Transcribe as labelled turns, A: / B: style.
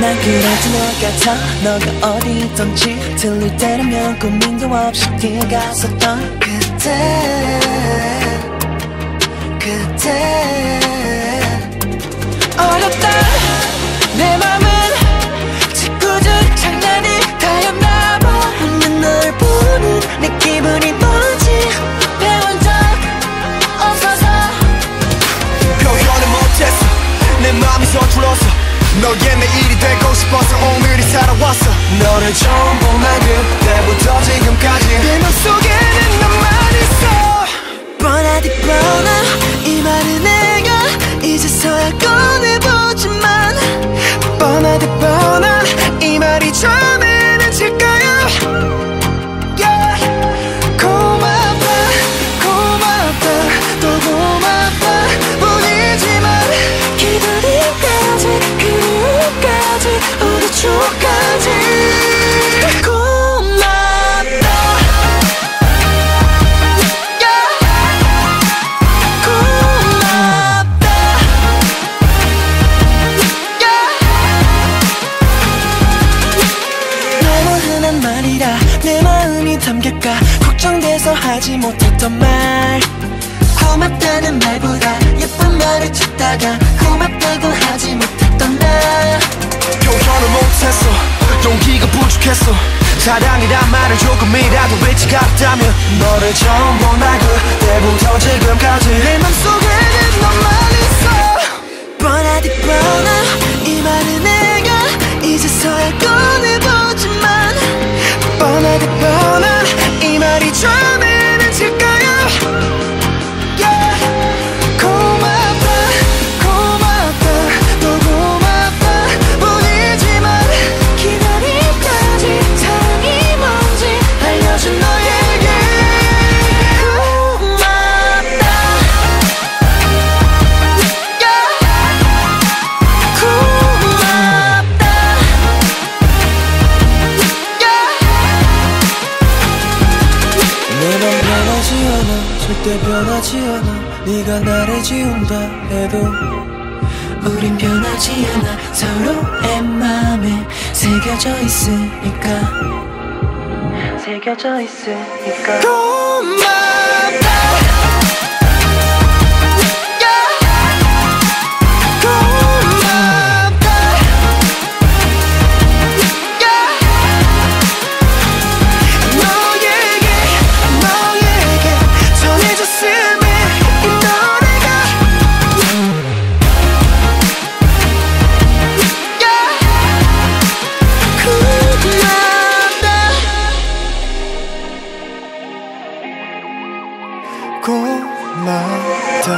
A: 난 그래도 너 같아. 너가 어디든지 들릴 때라면 고민도 없이 뛰어갔었던 그
B: 너를
A: 담길까 걱정돼서 하지 못했던 말. 고맙다는 말보다 예쁜 말을 찾다가 고맙다고 하지 못했던 나.
B: 표현을 못했어. 용기가 부족했어. 사랑이란 말을 조금이라도 외치가 없다면 너를 처음 본날 그때부터 지금까지 내 맘속에
A: 절대 변하지 않아. 네가 나를 지운다 해도 우린 변하지 않아. 서로의 맘에 새겨져 있으니까. 새겨져 있으니까.
B: 고맙다 고맙다.